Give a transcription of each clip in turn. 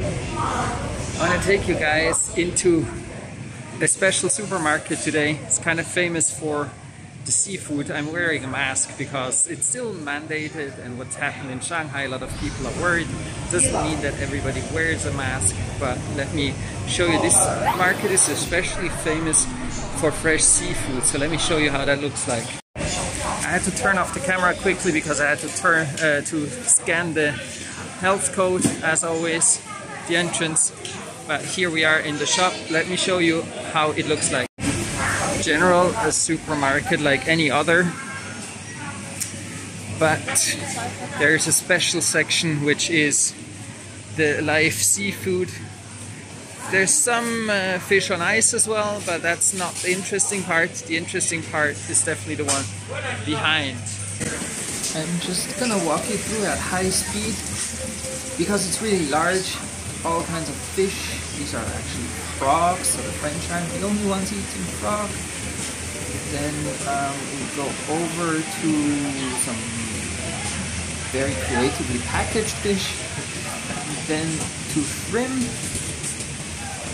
I want to take you guys into a special supermarket today. It's kind of famous for the seafood. I'm wearing a mask because it's still mandated and what's happened in Shanghai, a lot of people are worried. Doesn't mean that everybody wears a mask, but let me show you this market is especially famous for fresh seafood. So let me show you how that looks like. I had to turn off the camera quickly because I had to turn uh, to scan the health code as always, the entrance. But here we are in the shop. Let me show you how it looks like. General, a supermarket like any other. But there's a special section which is the live seafood. There's some uh, fish on ice as well, but that's not the interesting part. The interesting part is definitely the one behind. I'm just gonna walk you through at high speed because it's really large all kinds of fish. These are actually frogs, so the French aren't the only ones eating frog. Then um, we go over to some very creatively packaged fish. Then to shrimp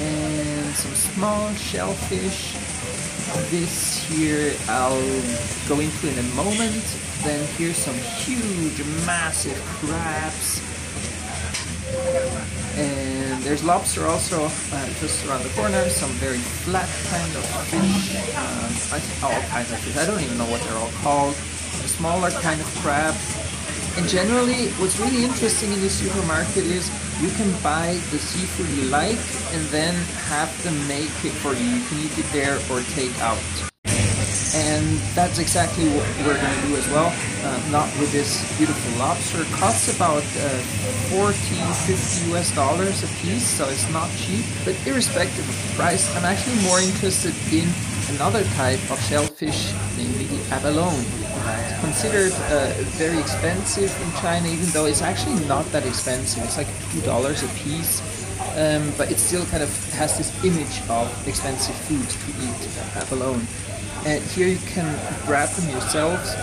and some small shellfish. This here I'll go into in a moment. Then here's some huge, massive crabs and there's lobster also uh, just around the corner, some very flat kind of fish, um, all kinds of fish, I don't even know what they're all called, a smaller kind of crab. And generally, what's really interesting in the supermarket is you can buy the seafood you like and then have them make it for you. You can eat it there or take out and that's exactly what we're going to do as well. Uh, not with this beautiful lobster. It costs about uh, 40, 50 US dollars a piece, so it's not cheap. But irrespective of the price, I'm actually more interested in another type of shellfish, namely the abalone. It's considered uh, very expensive in China, even though it's actually not that expensive. It's like $2 a piece. Um, but it still kind of has this image of expensive food to eat abalone and here you can grab them yourselves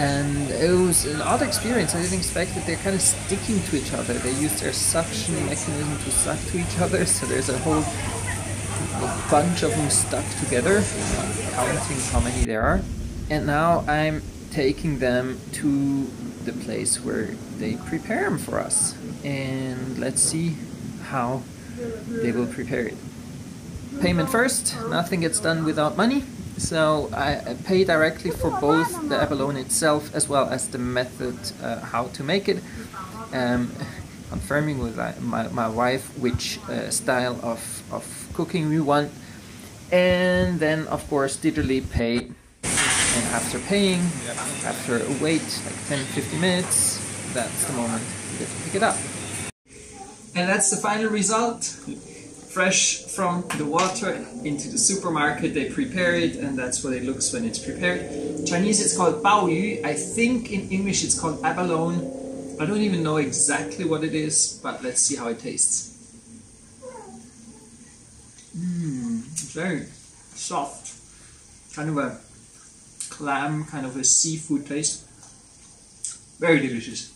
and it was an odd experience. I didn't expect that they're kind of sticking to each other. They use their suction mechanism to suck to each other, so there's a whole a bunch of them stuck together, counting how many there are. And now I'm taking them to the place where they prepare them for us. And let's see how they will prepare it payment first. Nothing gets done without money. So I pay directly for both the abalone itself as well as the method uh, how to make it. Um, confirming with my, my wife which uh, style of, of cooking we want. And then of course digitally pay. And after paying, after a wait like 10-15 minutes, that's the moment you get to pick it up. And that's the final result fresh from the water into the supermarket. They prepare it, and that's what it looks when it's prepared. Chinese, it's called bao yu. I think in English it's called abalone. I don't even know exactly what it is, but let's see how it tastes. Mmm, very soft, kind of a clam, kind of a seafood taste. Very delicious.